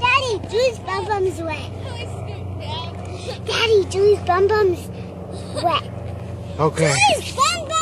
Daddy, Julie's bum bum's wet. Daddy, Julie's bum bum's wet. Okay. Julie's bum bum